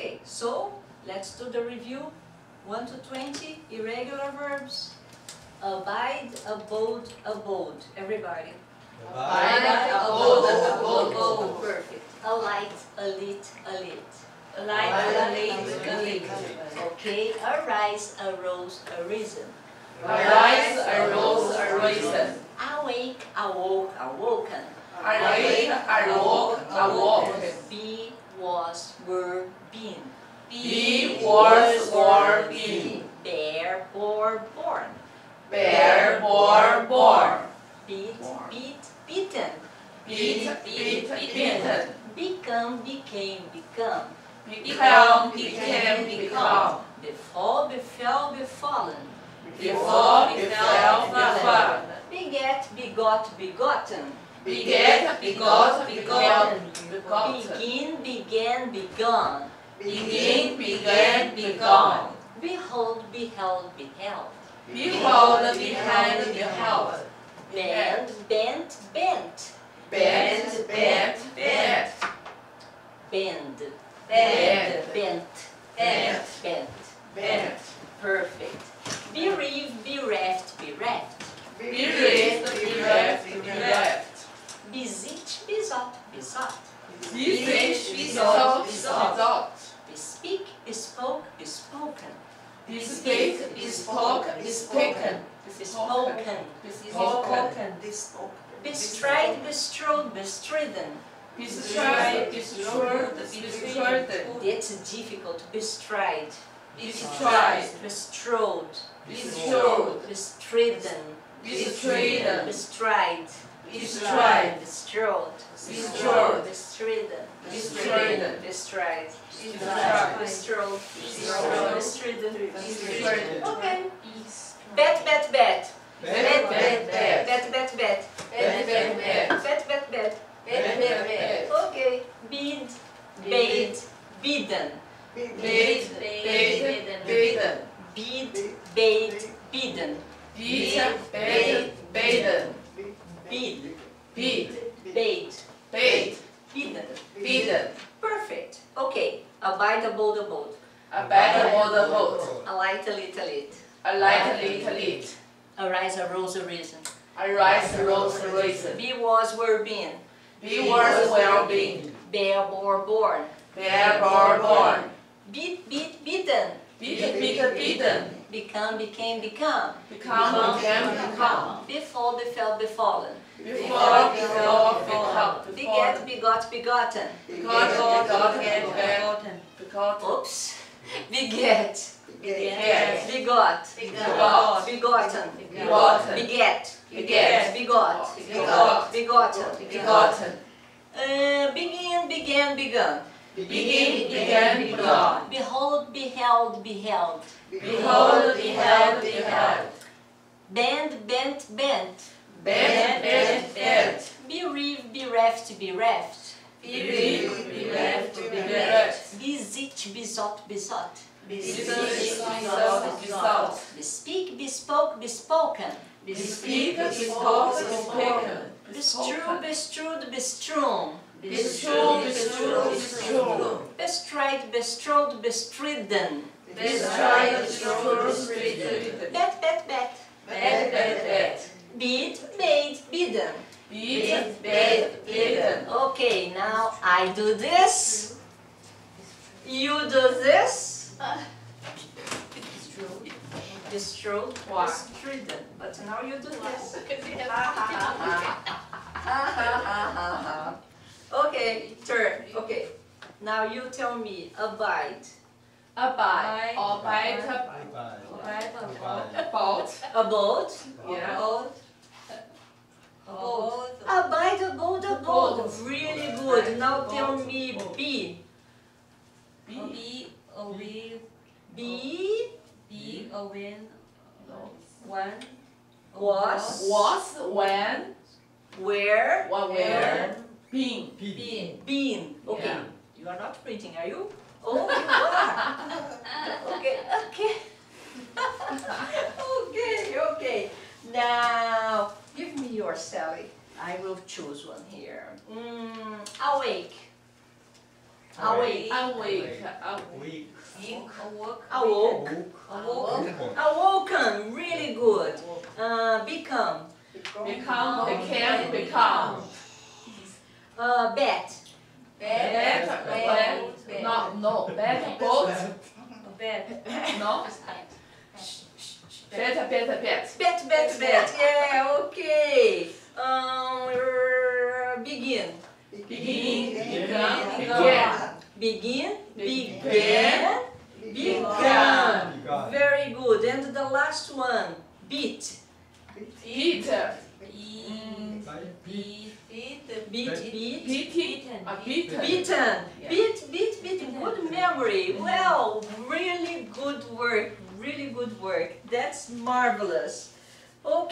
Okay, so let's do the review. 1 to 20, irregular verbs. Abide, abode, abode. Everybody. Abide, abode, abode. abode. Perfect. Alight, alit, alit. Light, light, light. Okay, arise, arose, arisen. Arise, arose, arisen. Awake, awoke, awoken. Awake, awoke, awoken. Be, was, were, been. Be, was, were, been. Bear, bore, born. Bear, bore, born. Beat, beat, beaten. Beat, beat, beaten. Become, became, become. Become, became, become. Befall, befell, befallen. Before, befell, befallen. Beget, begot, begotten. Beget, begot, begotten. Begin, began, begun. Begin, began, begun. Behold, beheld, beheld. Behold, behind, beheld. Bend, bent, bent. Bent, bent, bent. Bend, Bent, bent, bent, bent. bent. Perfect. Bereave, bereft, bereft. Bereft, bereft, bereft. Beseech, besought, besought. Beseech, besought, besought. Bespeak, bespoke, bespoken. Bespeak, bespoke, bespoken. Bespoken. Bespoken. Bestride, bestrode, bestridden. Bestride, bestrode, bestrodden. It's difficult. Bestride. Bestride, Bestrode. bestrode, Bestridden. Bestridden. Bestride. Bestride, Bestrode. bestrode, Bestridden. bestridden. Bestride. Bestride. Bestrode. Bestrode. Bestridden. Bestridden. Okay. Bet, bet, bet. Bet, bet, bet. Bet, bet, bet. Bet, bet, bet. Bet, bet, bet. Bet, bet, bet. Okay. Bid, bait, bidden. Bait, bait, baiten. Bid, bait, bidden. Bid, bait, baiten. Bid, Bid, bait, bait, bidden. bidden. Perfect. Okay. Abide, abode, abode. A bag of the boat. Alight, alit, alit. A light, lit, lit. Arise, arose, arisen. I rise, a rose, risen. Be, was, were, been. Be was well being. Bear, bore, born. Bear, born, born. Beat, beat, beaten. Beat, beat, beaten. Become, became, become. Become, became, become. Befall, befell, befallen. Before, before, become. Beget, begot, begotten. Begot, begot, begotten. Begotten. Oops. Beget. Beget. Begot. Begot. Begotten. Begotten. Beget. Beget. Begot. Begot. Begotten. Begotten. Uh, begin, began, begun. Begin, began, begun. Behold, beheld, beheld. Behold, beheld, beheld. Bend, bent, bent. Bent, bent, bent. Bereave, bereft, bereft. Bereaved, bereft, bereft. Beseech, besought, besought. Beseech, besought, besought. Bespeak, bespoke, bespoken. Bespeak, bespoke, bespoken. Bestrew, bestrewed, bestrewn. Bestrew, bestrew, bestrewn. Bestride, bestrode, bestridden. Bestride, bestrode, bestridden. Bet, bet, bet. Bet, bet, bet. Beat, bait, bidden. Beat, bet, bidden. Okay, now I do this. You do this. Bestrode, bestridden. But now you do this. okay, turn. Okay. Now you tell me abide. Abide. Abide. Abide. About. Abode. Yeah. Abode. Abide, abode, abode. Really good. Now tell me be. Be a win. Be Be a win. One. was Was, when, where what, where, been. Be. been. Okay. Yeah. You are not printing, are you? Oh, you are. okay, okay. okay, okay. Now, give me your Sally. I will choose one here. Mm, awake. Awake. Awake. Weak. Awoke. Awoke. Awoke. Awoken, really good. Uh, become. Become. Became. Become. Uh, bet. Bet. Bet. No. No. Bet. Boat. Bet. No. Bet. Bet. Bet. Bet, bet, bet. Yeah, okay. Um, begin. Begin. Began. Begin. Began. Began. Began. Began. Very good. And the last one. Beat. Beat. E. B. Beat. Beat, beat. Beating. Beaten. Beaten. Beat, beat, beat. Good memory. Well, really good work. Really good work. That's marvelous. Okay.